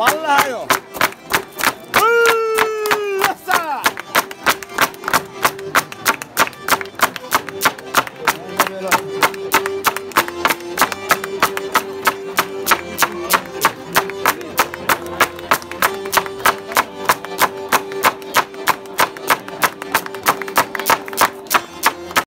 Wallahi